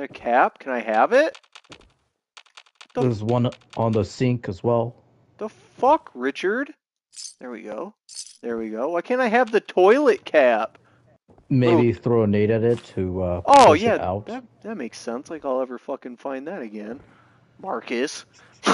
A cap? Can I have it? The- There's one on the sink as well. The fuck, Richard? There we go. There we go. Why can't I have the toilet cap? Maybe oh. throw a nade at it to uh, Oh yeah, that that makes sense. Like I'll ever fucking find that again, Marcus.